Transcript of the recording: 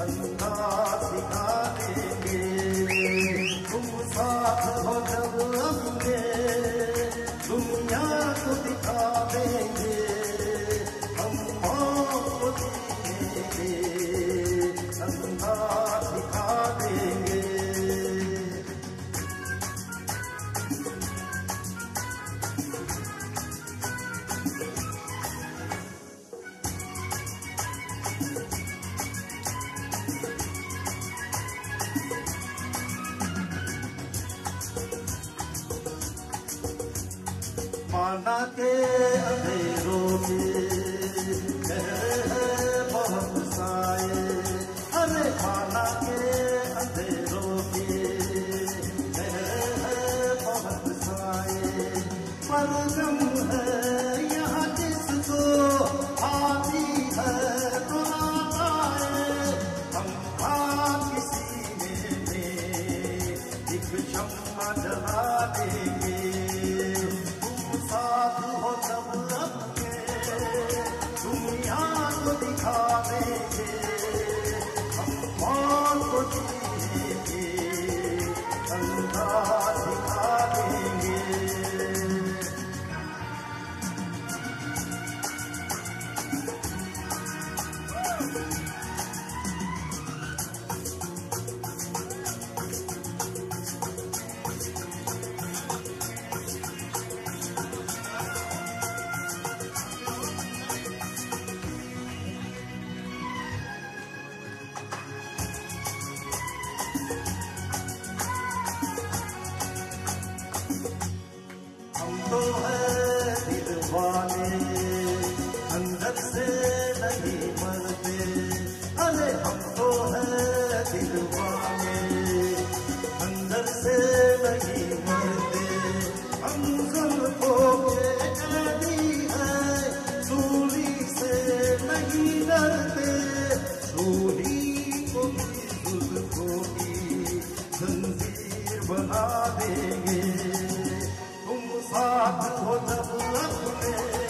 Allah खाना के। अंधेरों में है बहुत साए अरे खाना के। अंधेरों में है बहुत साए पर गम है यहाँ जिसको आती है। तो आए हम आपकी सीने में एक शम्मा जला देंगे। से नहीं मरते हम जुल्फों के है। सूली से नहीं डरते, सूली को भी जुल्फों की जंजीर बना देंगे। तुम साथ हो जब अपने